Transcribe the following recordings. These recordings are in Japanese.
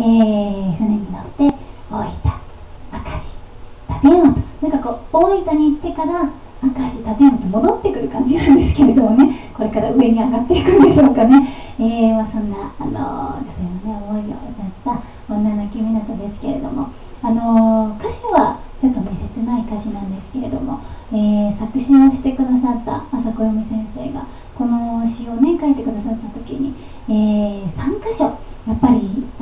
ー、船に乗って大分、明石、立山と、なんかこう、大分に行ってから、明石、立山と戻ってくる感じなんですけれどもね、これから上に上がっていくんでしょうかね。えー、まあ、そんな、あの女性のね、思いを歌った女の君港ですけれども、あの歌詞はちょっとね、切ない歌詞なんですけれども、えー、作詞をしてくださった朝子由美先生が、この詩をね、書いてくださった時に、えー、3箇所、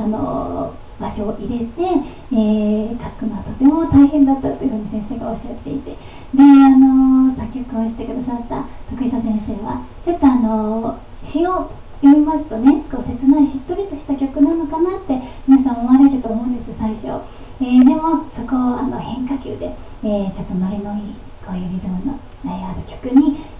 あの場所を入れて、えー、書くのはとても大変だったというふうに先生がおっしゃっていて、で、あの作曲をしてくださった徳井先生は、ちょっとあの詩を読みますとね、こう切ないしっとりとした曲なのかなって皆さん思われると思うんです、最初。えー、でも、そこをあの変化球で、えー、ちょっとノリのいい、こういうリズムの、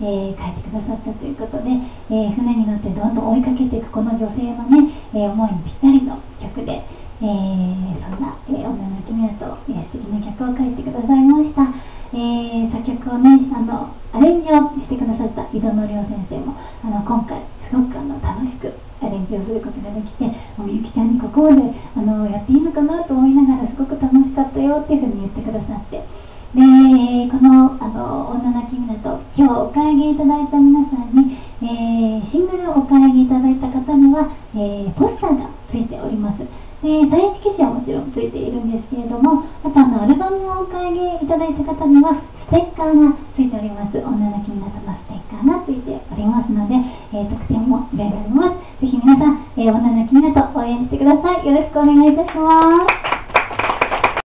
えー、書いてくださったということで、え船に乗ってどんどん追いかけていくこの女性のね、え思いにぴったりの曲で、えそんな、え女の君だと、え素敵な曲を書いてくださいました。え作曲をね、あの、アレンジをしてくださった井戸の亮先生も、あの、今回、すごくあの楽しくアレンジをすることができて、もうゆきちゃんにここまであのやっていいのかなと思いながらすごく楽しかったよっていうふうに言ってくださって、で、このあの女の君だと今日お買い上げいただいた皆さんに、えー、シングルをお買い上げいただいた方には、えー、ポスターがついております。で、第一記事はもちろんついているんですけれども、あとあのアルバムをお買い上げいただいた方には、ステッカーがついております。女の君だとのステッカーがついておりますので、えー、特典もいろいろあります。ぜひ皆さん、えー、女の君だと応援してください。よろしくお願いいたします。